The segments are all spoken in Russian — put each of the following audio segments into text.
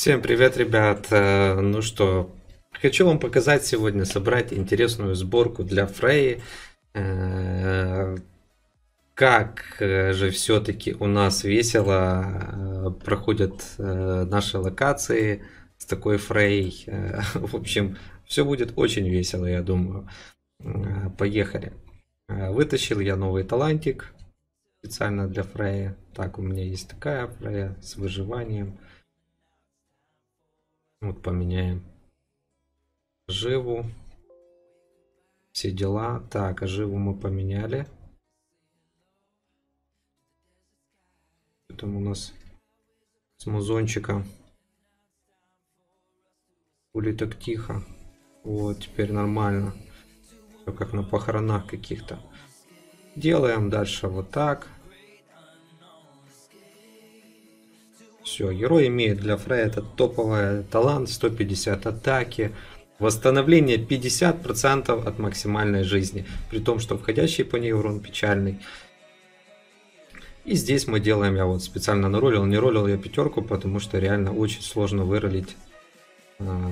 Всем привет, ребят! Э, ну что, хочу вам показать сегодня, собрать интересную сборку для Фрей. Э, как же все-таки у нас весело э, проходят наши локации с такой Фрей. В общем, все будет очень весело, я думаю. Поехали. Вытащил я новый талантик специально для Фрея. Так, у меня есть такая Фрея с выживанием. Вот поменяем живу. Все дела. Так, а живу мы поменяли. Там у нас с музончика. Ули так тихо. Вот, теперь нормально. Все как на похоронах каких-то. Делаем дальше вот так. Все, герой имеет для Фрея этот топовый талант, 150 атаки, восстановление 50% от максимальной жизни, при том, что входящий по ней урон печальный. И здесь мы делаем, я вот специально наролил, не ролил я пятерку, потому что реально очень сложно выролить э,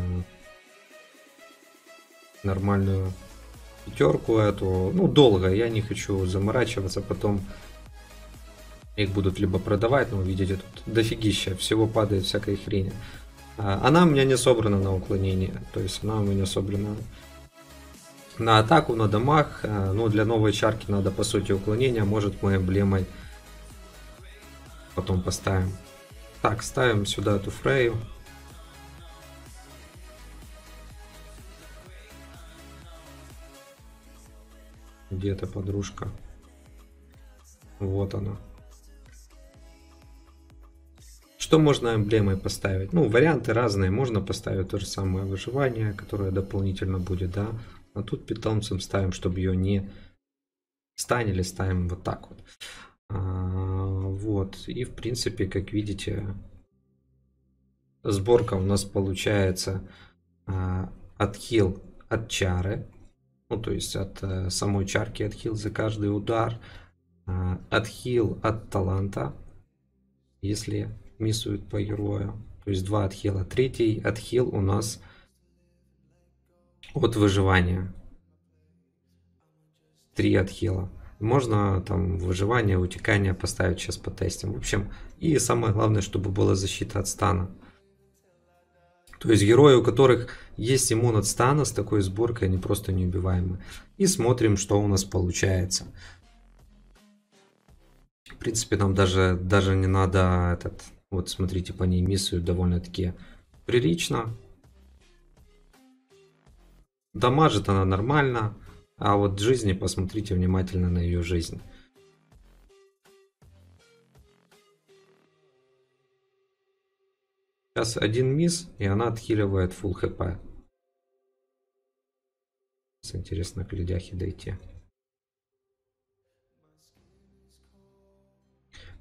нормальную пятерку эту. Ну, долго, я не хочу заморачиваться, потом их будут либо продавать, но видите, тут дофигища, всего падает всякой хрени. А, она у меня не собрана на уклонение, то есть она у меня собрана на атаку, на дамаг. А, ну, для новой чарки надо, по сути, уклонение. Может, мы эмблемой потом поставим. Так, ставим сюда эту фрею. Где-то подружка. Вот она. Что можно эмблемой поставить? Ну, варианты разные. Можно поставить то же самое выживание, которое дополнительно будет, да. А тут питомцем ставим, чтобы ее не станили, ставим вот так вот. А, вот. И, в принципе, как видите, сборка у нас получается а, отхил от чары. Ну, то есть от а, самой чарки отхил за каждый удар. А, отхил от таланта. Если миссует по герою. То есть два отхила. Третий отхил у нас от выживания. Три отхила. Можно там выживание, утекание поставить, сейчас потестим. В общем, и самое главное, чтобы была защита от стана. То есть герои, у которых есть иммун от стана, с такой сборкой они просто неубиваемы. И смотрим, что у нас получается. В принципе, нам даже, даже не надо этот вот смотрите, по ней миссию довольно-таки прилично. Дамажит она нормально. А вот жизни посмотрите внимательно на ее жизнь. Сейчас один мисс, и она отхиливает full хп. Интересно к ледяхе дойти.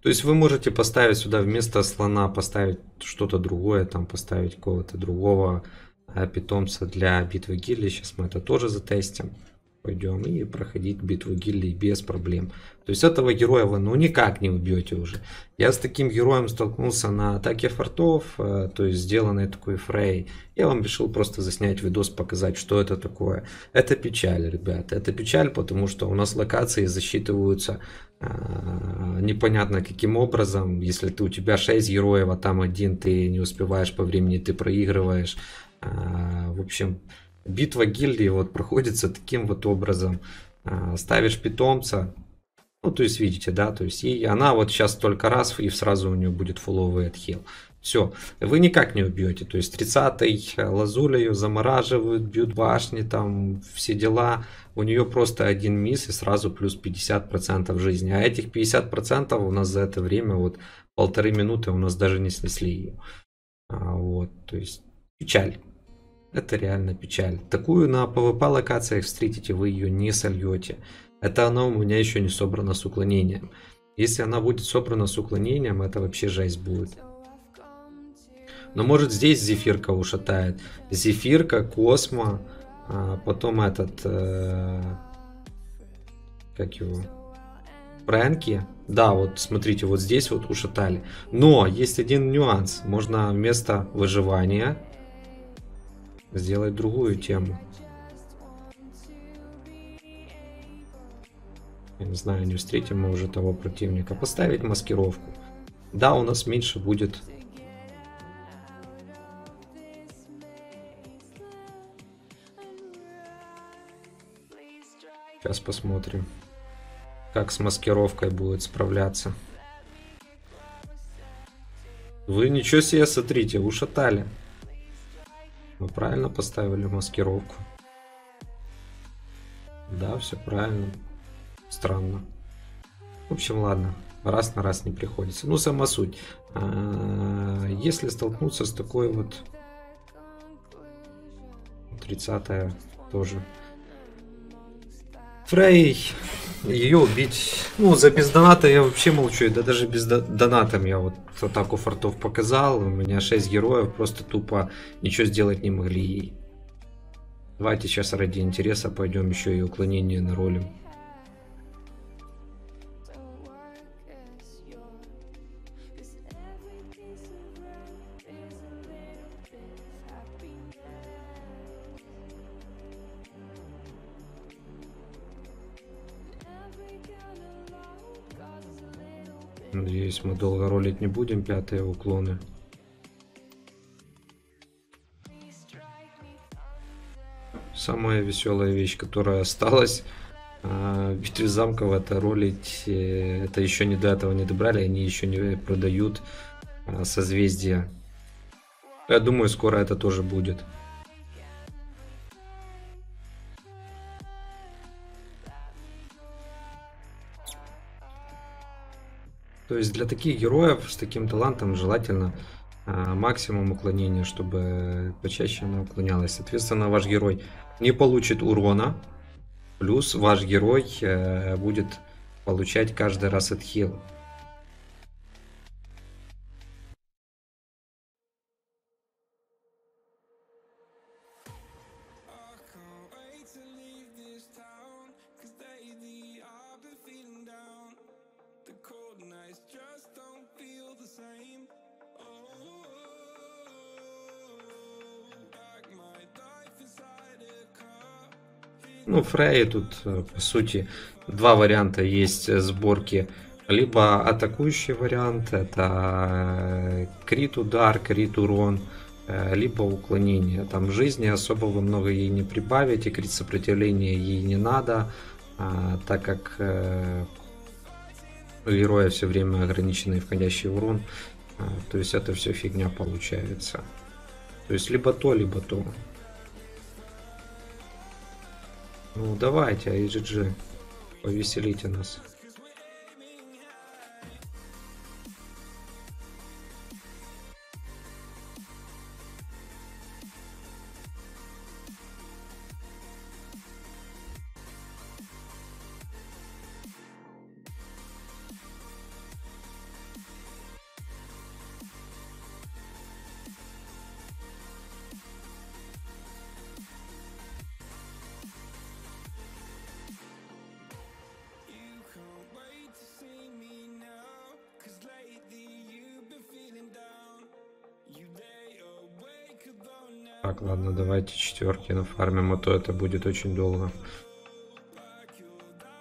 То есть вы можете поставить сюда вместо слона поставить что-то другое, там поставить кого-то другого а, питомца для битвы гильдии. Сейчас мы это тоже затестим. Пойдем и проходить битву гильдии без проблем. То есть этого героя вы ну никак не убьете уже. Я с таким героем столкнулся на атаке фортов, э, то есть сделанный такой фрей. Я вам решил просто заснять видос, показать, что это такое. Это печаль, ребята. Это печаль, потому что у нас локации засчитываются а, непонятно каким образом, если ты, у тебя 6 героев, а там один ты не успеваешь по времени, ты проигрываешь. А, в общем, битва гильдии вот проходится таким вот образом. А, ставишь питомца, ну, то есть, видите, да, то есть, и она вот сейчас только раз, и сразу у нее будет фуловый отхил. Все, вы никак не убьете. То есть 30-й э, лазулею замораживают, бьют башни, там все дела. У нее просто один мисс и сразу плюс 50% жизни. А этих 50% у нас за это время вот полторы минуты у нас даже не снесли ее. А, вот, то есть печаль. Это реально печаль. Такую на PvP локациях встретите, вы ее не сольете. Это она у меня еще не собрана с уклонением. Если она будет собрана с уклонением, это вообще жесть будет. Но может здесь зефирка ушатает. Зефирка, Космо, а потом этот... Э, как его? Фрэнки. Да, вот смотрите, вот здесь вот ушатали. Но есть один нюанс. Можно вместо выживания сделать другую тему. Я не знаю, не встретим мы уже того противника. Поставить маскировку. Да, у нас меньше будет Сейчас посмотрим, как с маскировкой будет справляться. Вы ничего себе, смотрите, ушатали. Мы правильно поставили маскировку. Да, все правильно. Странно. В общем, ладно. Раз на раз не приходится. Ну, сама суть. А, если столкнуться с такой вот 30 тоже Фрей, ее убить. Ну, за без доната я вообще молчу. Да даже без доната я вот атаку фортов показал. У меня 6 героев просто тупо ничего сделать не могли. Давайте сейчас ради интереса пойдем еще и уклонение на роли. Надеюсь, мы долго ролить не будем пятые уклоны. Самая веселая вещь, которая осталась а, в битве замков, это ролить. Э, это еще не до этого не добрали, они еще не продают а, созвездия. Я думаю, скоро это тоже будет. То есть для таких героев с таким талантом желательно а, максимум уклонения, чтобы почаще она уклонялась. Соответственно, ваш герой не получит урона, плюс ваш герой э, будет получать каждый раз отхил. Ну, Фрей тут, э, по сути, два варианта есть сборки. Либо атакующий вариант, это крит удар, крит урон, э, либо уклонение. Там жизни особо вы много ей не прибавите, крит сопротивления ей не надо, а, так как э, у героя все время ограниченный входящий урон. А, то есть это все фигня получается. То есть либо то, либо то. Ну давайте, IGG, повеселите нас. Так, ладно, давайте четверки нафармим, а то это будет очень долго.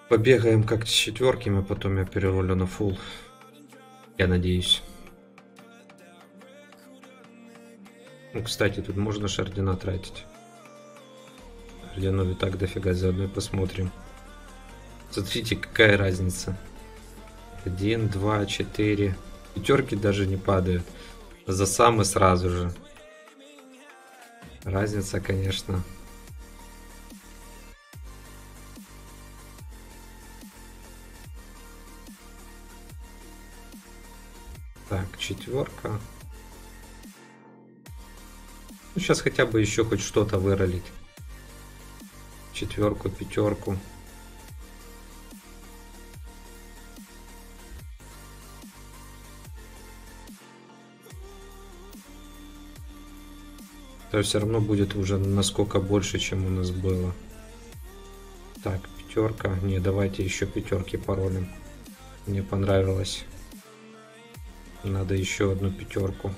Побегаем как с четверками, потом я переролю на фул. Я надеюсь. Ну, кстати, тут можно шардина тратить. Ордену и так дофига заодно посмотрим. Смотрите, какая разница. Один, два, четыре. Пятерки даже не падают. За самый сразу же. Разница, конечно. Так, четверка. Ну, сейчас хотя бы еще хоть что-то выролить. Четверку, пятерку. То все равно будет уже насколько больше, чем у нас было. Так, пятерка. Не, давайте еще пятерки паролем. Мне понравилось. Надо еще одну пятерку.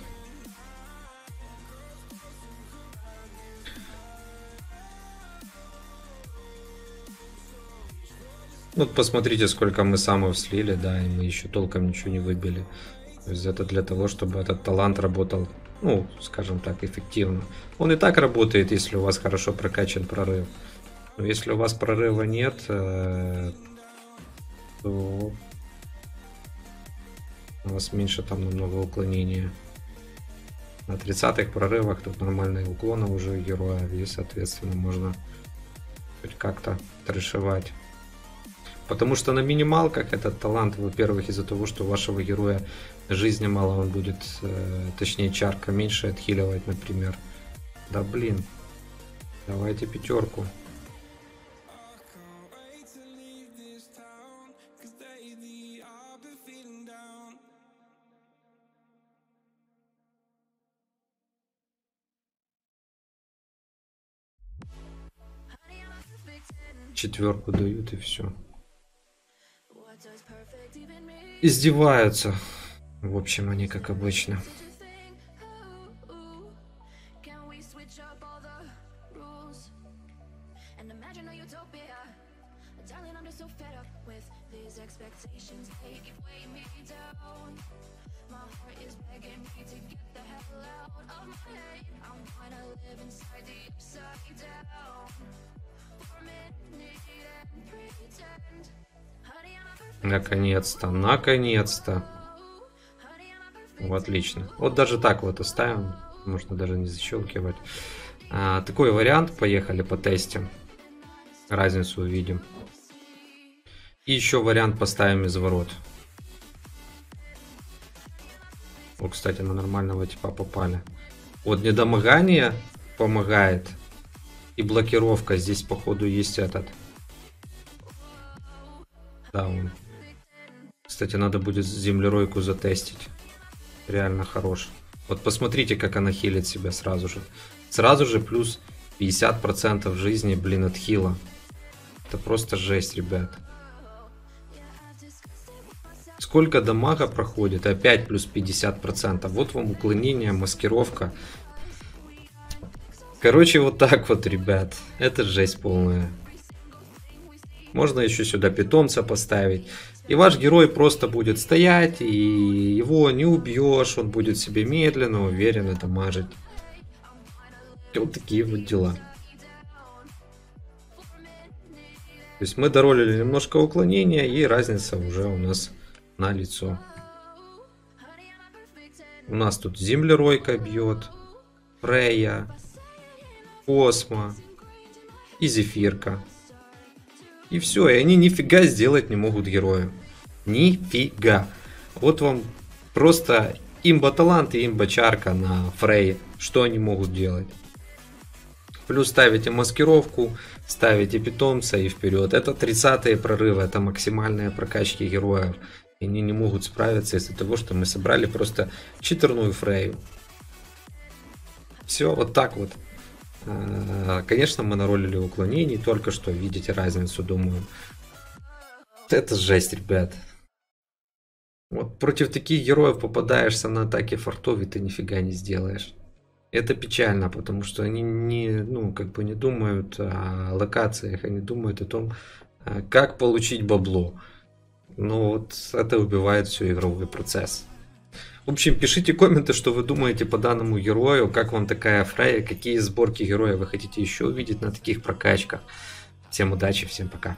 Вот посмотрите, сколько мы самов слили, да, и мы еще толком ничего не выбили. То есть это для того, чтобы этот талант работал, ну, скажем так, эффективно. Он и так работает, если у вас хорошо прокачан прорыв. Но если у вас прорыва нет, э, то у вас меньше там намного уклонения. На 30-х прорывах тут нормальные уклоны уже героя, и, соответственно, можно хоть как-то трешевать. Потому что на минималках этот талант, во-первых, из-за того, что у вашего героя жизни мало, он будет, э, точнее, чарка меньше отхиливать, например. Да блин. Давайте пятерку. Четверку дают и все. Издеваются. В общем, они как обычно. Наконец-то, наконец-то. Отлично. Вот даже так вот оставим. Можно даже не защелкивать. А, такой вариант. Поехали потестим. Разницу увидим. И еще вариант поставим из ворот. О, кстати, на нормального типа попали. Вот недомогание помогает. И блокировка. Здесь, походу, есть этот. Да, он кстати, надо будет землеройку затестить. Реально хорош. Вот посмотрите, как она хилит себя сразу же. Сразу же плюс 50% жизни, блин, от хила. Это просто жесть, ребят. Сколько дамага проходит? Опять плюс 50%. Вот вам уклонение, маскировка. Короче, вот так вот, ребят. Это жесть полная. Можно еще сюда питомца поставить. И ваш герой просто будет стоять, и его не убьешь, он будет себе медленно, уверенно дамажить. Вот такие вот дела. То есть мы доролили немножко уклонения, и разница уже у нас на лицо. У нас тут землеройка бьет, Фрея, Космо и Зефирка. И все, и они нифига сделать не могут героя. Нифига. Вот вам просто имба талант и имба чарка на Фрей. Что они могут делать? Плюс ставите маскировку, ставите питомца и вперед. Это 30-е прорывы, это максимальные прокачки героев. И они не могут справиться из-за того, что мы собрали просто читерную Фрею. Все, вот так вот. А, конечно, мы наролили уклонений, только что видите разницу, думаю. Это жесть, ребят. Вот против таких героев попадаешься на атаке фортов, и ты нифига не сделаешь. Это печально, потому что они не, ну, как бы не думают о локациях, они думают о том, а, как получить бабло. Но вот это убивает все игровой процесс. В общем, пишите комменты, что вы думаете по данному герою, как вам такая фрая, какие сборки героя вы хотите еще увидеть на таких прокачках. Всем удачи, всем пока.